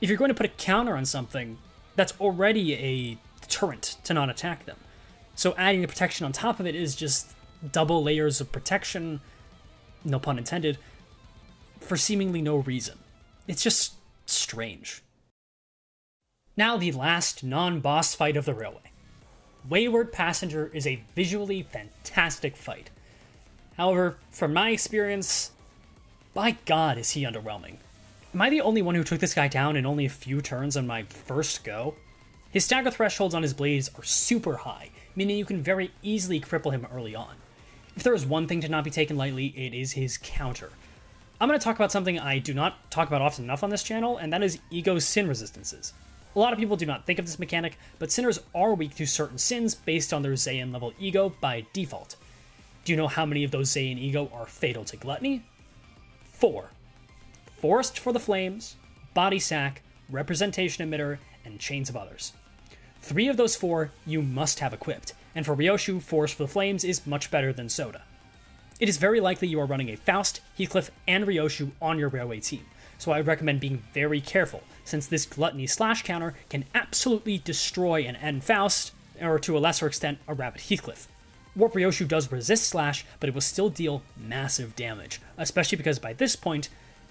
If you're going to put a counter on something, that's already a deterrent to not attack them. So adding the protection on top of it is just double layers of protection, no pun intended, for seemingly no reason. It's just strange. Now, the last non boss fight of the railway Wayward Passenger is a visually fantastic fight. However, from my experience, by god is he underwhelming. Am I the only one who took this guy down in only a few turns on my first go? His stagger thresholds on his blades are super high, meaning you can very easily cripple him early on. If there is one thing to not be taken lightly, it is his counter. I'm going to talk about something I do not talk about often enough on this channel, and that is ego sin resistances. A lot of people do not think of this mechanic, but sinners are weak to certain sins based on their Zayin level ego by default. Do you know how many of those Zayin ego are fatal to gluttony? Four. Forest for the Flames, Body Sack, Representation Emitter, and Chains of Others. Three of those four you must have equipped, and for Ryoshu, Forest for the Flames is much better than Soda. It is very likely you are running a Faust, Heathcliff, and Ryoshu on your railway team, so I recommend being very careful, since this Gluttony Slash counter can absolutely destroy an N Faust, or to a lesser extent, a Rabbit Heathcliff. Warp Ryoshu does resist Slash, but it will still deal massive damage, especially because by this point,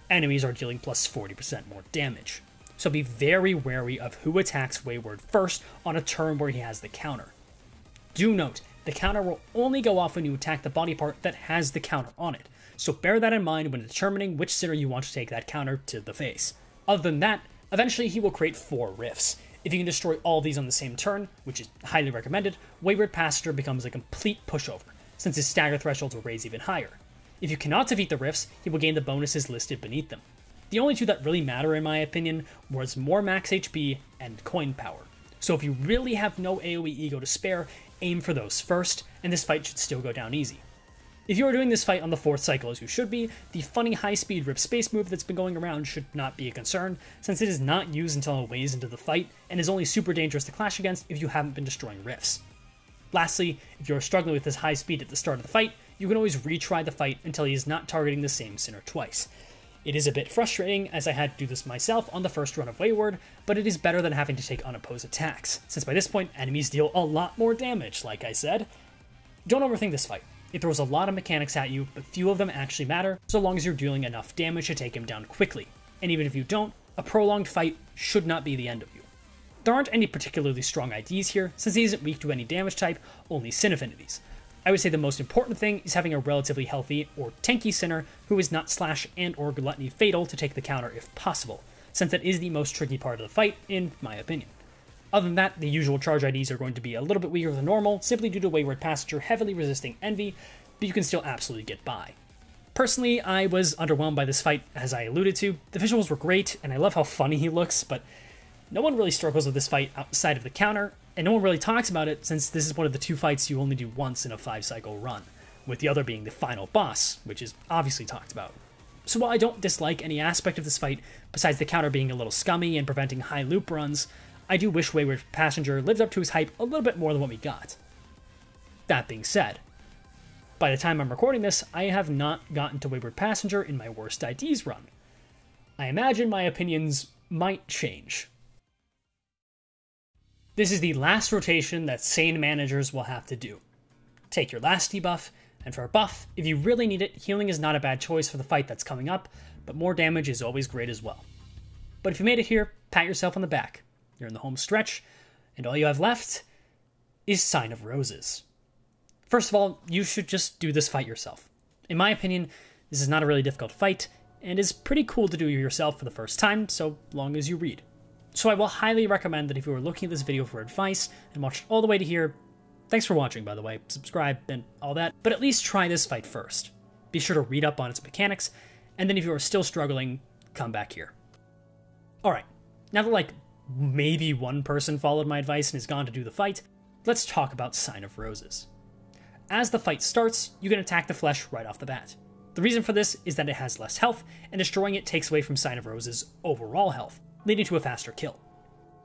enemies are dealing plus 40% more damage. So be very wary of who attacks Wayward first on a turn where he has the counter. Do note, the counter will only go off when you attack the body part that has the counter on it, so bear that in mind when determining which sinner you want to take that counter to the face. Other than that, eventually he will create 4 rifts. If you can destroy all these on the same turn, which is highly recommended, Wayward Passenger becomes a complete pushover, since his stagger thresholds will raise even higher. If you cannot defeat the rifts, he will gain the bonuses listed beneath them. The only two that really matter in my opinion was more max HP and coin power. So if you really have no AoE ego to spare, aim for those first, and this fight should still go down easy. If you are doing this fight on the fourth cycle as you should be, the funny high-speed rip space move that's been going around should not be a concern, since it is not used until a ways into the fight, and is only super dangerous to clash against if you haven't been destroying rifts. Lastly, if you are struggling with this high speed at the start of the fight, you can always retry the fight until he is not targeting the same sinner twice. It is a bit frustrating, as I had to do this myself on the first run of Wayward, but it is better than having to take unopposed attacks, since by this point, enemies deal a lot more damage, like I said. Don't overthink this fight. It throws a lot of mechanics at you, but few of them actually matter, so long as you're dealing enough damage to take him down quickly. And even if you don't, a prolonged fight should not be the end of you. There aren't any particularly strong IDs here, since he isn't weak to any damage type, only sin affinities. I would say the most important thing is having a relatively healthy or tanky sinner who is not slash and or gluttony fatal to take the counter if possible, since that is the most tricky part of the fight, in my opinion. Other than that, the usual charge IDs are going to be a little bit weaker than normal, simply due to Wayward Passenger heavily resisting Envy, but you can still absolutely get by. Personally, I was underwhelmed by this fight, as I alluded to. The visuals were great, and I love how funny he looks, but no one really struggles with this fight outside of the counter, and no one really talks about it since this is one of the two fights you only do once in a five cycle run, with the other being the final boss, which is obviously talked about. So while I don't dislike any aspect of this fight, besides the counter being a little scummy and preventing high loop runs, I do wish Wayward Passenger lived up to his hype a little bit more than what we got. That being said, by the time I'm recording this, I have not gotten to Wayward Passenger in my worst IDs run. I imagine my opinions might change. This is the last rotation that sane managers will have to do. Take your last debuff, and for a buff, if you really need it, healing is not a bad choice for the fight that's coming up, but more damage is always great as well. But if you made it here, pat yourself on the back. You're in the home stretch, and all you have left is Sign of Roses. First of all, you should just do this fight yourself. In my opinion, this is not a really difficult fight, and is pretty cool to do yourself for the first time, so long as you read. So I will highly recommend that if you are looking at this video for advice and watched all the way to here, thanks for watching by the way, subscribe and all that, but at least try this fight first. Be sure to read up on its mechanics, and then if you are still struggling, come back here. Alright, now that like maybe one person followed my advice and has gone to do the fight, let's talk about Sign of Roses. As the fight starts, you can attack the flesh right off the bat. The reason for this is that it has less health, and destroying it takes away from Sign of Roses' overall health leading to a faster kill.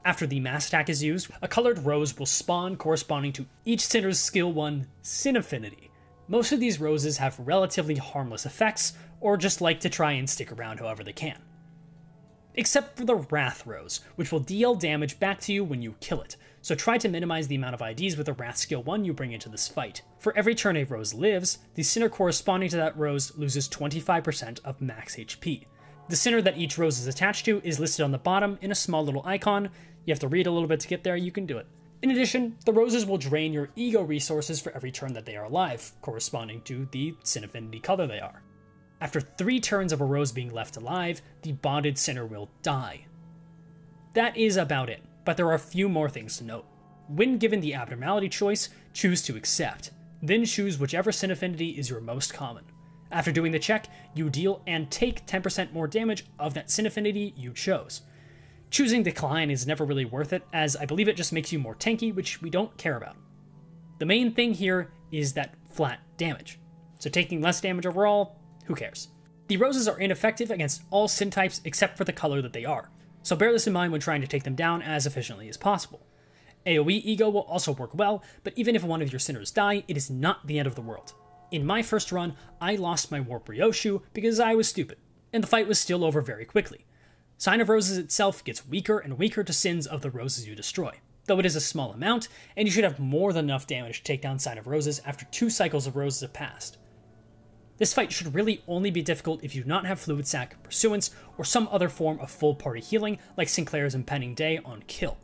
After the mass attack is used, a colored rose will spawn corresponding to each sinner's skill 1 sin affinity. Most of these roses have relatively harmless effects, or just like to try and stick around however they can. Except for the Wrath Rose, which will deal damage back to you when you kill it, so try to minimize the amount of IDs with the Wrath skill 1 you bring into this fight. For every turn a rose lives, the sinner corresponding to that rose loses 25% of max HP. The center that each rose is attached to is listed on the bottom in a small little icon. You have to read a little bit to get there, you can do it. In addition, the roses will drain your ego resources for every turn that they are alive, corresponding to the sin affinity color they are. After three turns of a rose being left alive, the bonded sinner will die. That is about it, but there are a few more things to note. When given the abnormality choice, choose to accept. Then choose whichever sin affinity is your most common. After doing the check, you deal and take 10% more damage of that sin affinity you chose. Choosing decline is never really worth it, as I believe it just makes you more tanky, which we don't care about. The main thing here is that flat damage. So taking less damage overall, who cares? The roses are ineffective against all sin types except for the color that they are, so bear this in mind when trying to take them down as efficiently as possible. AoE Ego will also work well, but even if one of your sinners die, it is not the end of the world. In my first run, I lost my Warp Ryoshu because I was stupid, and the fight was still over very quickly. Sign of Roses itself gets weaker and weaker to sins of the roses you destroy, though it is a small amount, and you should have more than enough damage to take down Sign of Roses after two cycles of Roses have passed. This fight should really only be difficult if you do not have Fluid Sac, Pursuance, or some other form of full party healing like Sinclair's Impending Day on kill.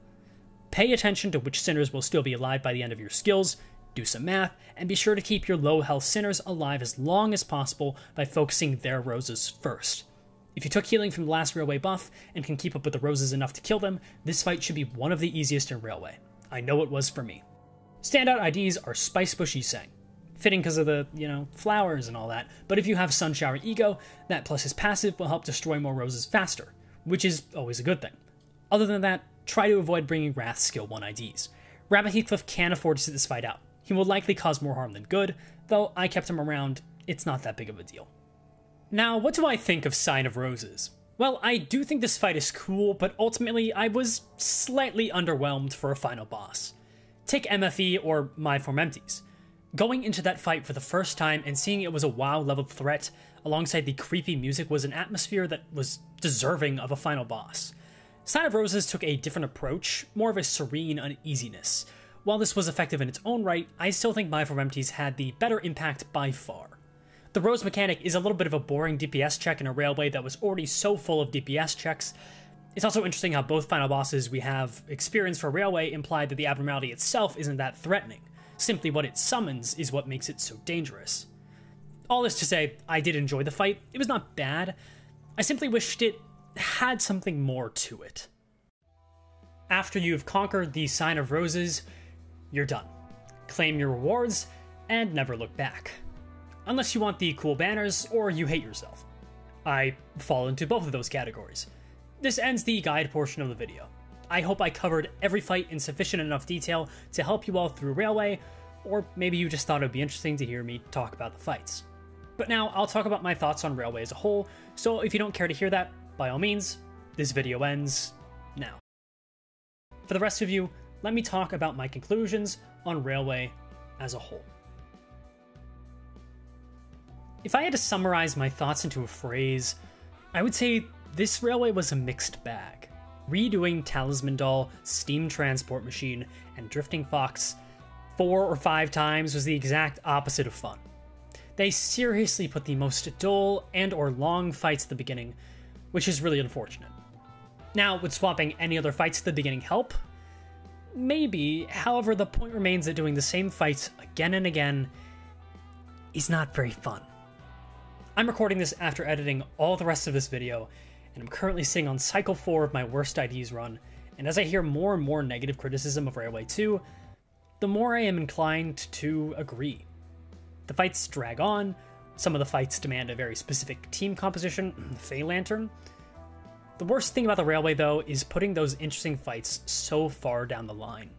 Pay attention to which sinners will still be alive by the end of your skills, do some math, and be sure to keep your low health sinners alive as long as possible by focusing their roses first. If you took healing from the last Railway buff and can keep up with the roses enough to kill them, this fight should be one of the easiest in Railway. I know it was for me. Standout IDs are Spice Bush Sang. Fitting because of the, you know, flowers and all that, but if you have Sun Shower Ego, that plus his passive will help destroy more roses faster, which is always a good thing. Other than that, try to avoid bringing Wrath Skill 1 IDs. Rabbit Heathcliff can afford to sit this fight out. He will likely cause more harm than good, though I kept him around, it's not that big of a deal. Now, what do I think of Sign of Roses? Well, I do think this fight is cool, but ultimately I was slightly underwhelmed for a final boss. Take MFE or My Form Empties. Going into that fight for the first time and seeing it was a WAW level threat alongside the creepy music was an atmosphere that was deserving of a final boss. Sign of Roses took a different approach, more of a serene uneasiness. While this was effective in its own right, I still think My Form Empties had the better impact by far. The Rose mechanic is a little bit of a boring DPS check in a railway that was already so full of DPS checks. It's also interesting how both final bosses we have experience for Railway implied that the abnormality itself isn't that threatening. Simply what it summons is what makes it so dangerous. All this to say, I did enjoy the fight. It was not bad. I simply wished it had something more to it. After you've conquered the Sign of Roses, you're done. Claim your rewards, and never look back unless you want the cool banners or you hate yourself. I fall into both of those categories. This ends the guide portion of the video. I hope I covered every fight in sufficient enough detail to help you all through Railway, or maybe you just thought it would be interesting to hear me talk about the fights. But now I'll talk about my thoughts on Railway as a whole, so if you don't care to hear that, by all means, this video ends now. For the rest of you, let me talk about my conclusions on Railway as a whole. If I had to summarize my thoughts into a phrase, I would say this railway was a mixed bag. Redoing Talisman Doll, Steam Transport Machine, and Drifting Fox four or five times was the exact opposite of fun. They seriously put the most dull and or long fights at the beginning, which is really unfortunate. Now, would swapping any other fights at the beginning help? Maybe, however, the point remains that doing the same fights again and again is not very fun. I'm recording this after editing all the rest of this video, and I'm currently sitting on cycle 4 of my worst IDs run, and as I hear more and more negative criticism of Railway 2, the more I am inclined to agree. The fights drag on, some of the fights demand a very specific team composition, Faelantern. The worst thing about the Railway, though, is putting those interesting fights so far down the line.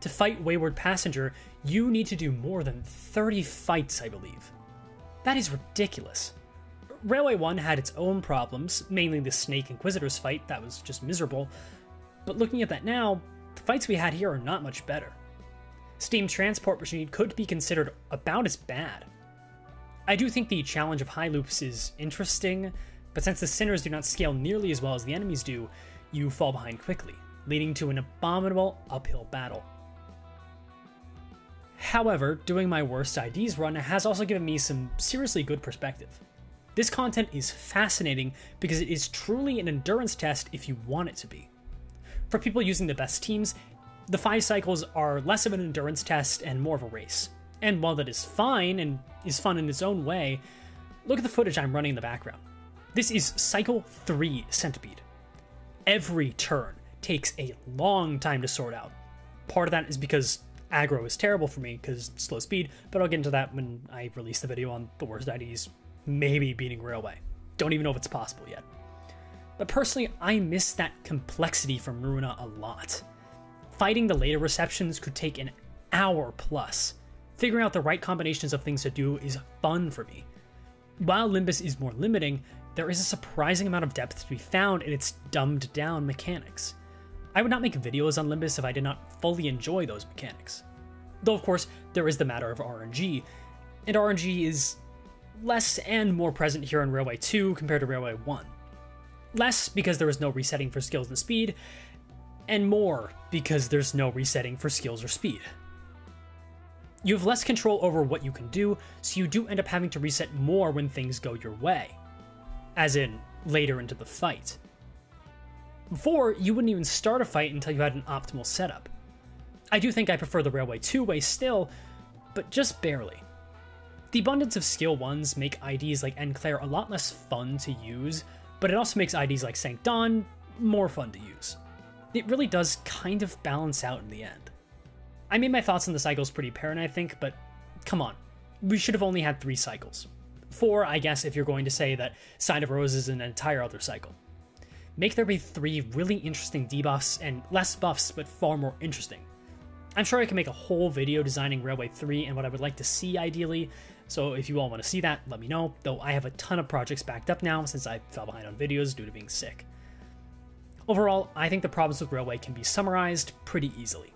To fight Wayward Passenger, you need to do more than 30 fights, I believe. That is ridiculous. Railway 1 had its own problems, mainly the Snake Inquisitors fight, that was just miserable, but looking at that now, the fights we had here are not much better. Steam Transport Machine could be considered about as bad. I do think the challenge of high loops is interesting, but since the sinners do not scale nearly as well as the enemies do, you fall behind quickly, leading to an abominable uphill battle. However, doing my worst IDs run has also given me some seriously good perspective. This content is fascinating because it is truly an endurance test if you want it to be. For people using the best teams, The five cycles are less of an endurance test and more of a race. And while that is fine and is fun in its own way, look at the footage I'm running in the background. This is cycle 3 Centipede. Every turn takes a long time to sort out. Part of that is because aggro is terrible for me because slow speed, but I'll get into that when I release the video on the worst IDs, maybe beating Railway. Don't even know if it's possible yet. But personally, I miss that complexity from Ruina a lot. Fighting the later receptions could take an hour plus. Figuring out the right combinations of things to do is fun for me. While Limbus is more limiting, there is a surprising amount of depth to be found in its dumbed down mechanics. I would not make videos on Limbus if I did not fully enjoy those mechanics. Though, of course, there is the matter of RNG, and RNG is less and more present here in Railway 2 compared to Railway 1. Less because there is no resetting for skills and speed, and more because there's no resetting for skills or speed. You have less control over what you can do, so you do end up having to reset more when things go your way. As in, later into the fight. Before, you wouldn't even start a fight until you had an optimal setup. I do think I prefer the Railway 2 way still, but just barely. The abundance of skill 1s make IDs like N Clair a lot less fun to use, but it also makes IDs like Sanct Don more fun to use. It really does kind of balance out in the end. I made my thoughts on the cycles pretty apparent, I think, but come on. We should have only had three cycles. Four, I guess, if you're going to say that Sign of Rose is an entire other cycle. Make there be three really interesting debuffs and less buffs, but far more interesting. I'm sure I can make a whole video designing Railway 3 and what I would like to see ideally, so if you all want to see that, let me know, though I have a ton of projects backed up now since I fell behind on videos due to being sick. Overall, I think the problems with Railway can be summarized pretty easily.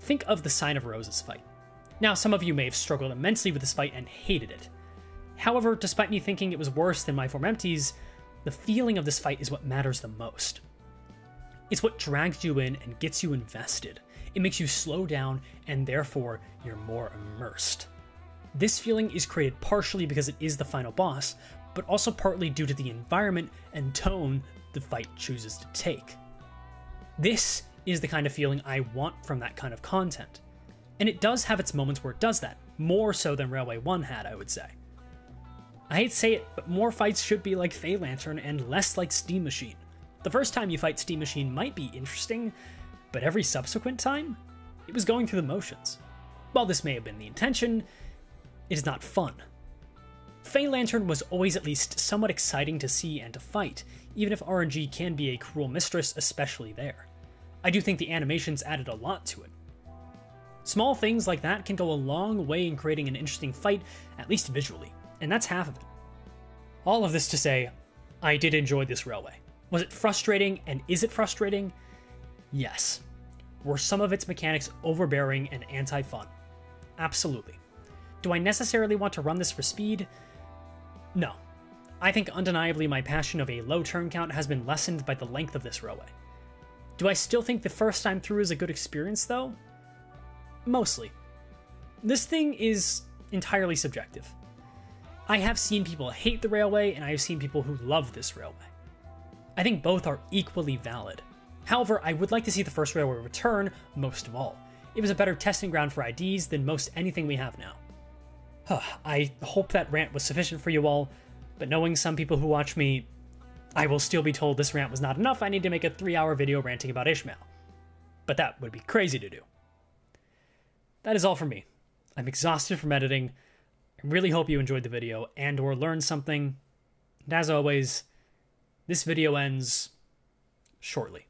Think of the Sign of Roses fight. Now, some of you may have struggled immensely with this fight and hated it. However, despite me thinking it was worse than my form empties, the feeling of this fight is what matters the most. It's what drags you in and gets you invested. It makes you slow down, and therefore, you're more immersed. This feeling is created partially because it is the final boss, but also partly due to the environment and tone the fight chooses to take. This is the kind of feeling I want from that kind of content. And it does have its moments where it does that, more so than Railway 1 had, I would say. I hate to say it, but more fights should be like Faelantern and less like Steam Machine. The first time you fight Steam Machine might be interesting, but every subsequent time, it was going through the motions. While this may have been the intention, it is not fun. Faelantern was always at least somewhat exciting to see and to fight, even if RNG can be a cruel mistress, especially there. I do think the animations added a lot to it. Small things like that can go a long way in creating an interesting fight, at least visually, and that's half of it. All of this to say, I did enjoy this railway. Was it frustrating, and is it frustrating? Yes. Were some of its mechanics overbearing and anti fun? Absolutely. Do I necessarily want to run this for speed? No. I think undeniably my passion of a low turn count has been lessened by the length of this railway. Do I still think the first time through is a good experience, though? Mostly. This thing is entirely subjective. I have seen people hate the railway, and I have seen people who love this railway. I think both are equally valid. However, I would like to see the first railway return most of all. It was a better testing ground for IDs than most anything we have now. I hope that rant was sufficient for you all, but knowing some people who watch me, I will still be told this rant was not enough. I need to make a three hour video ranting about Ishmael. But that would be crazy to do. That is all for me. I'm exhausted from editing. Really hope you enjoyed the video and or learned something. And as always, this video ends shortly.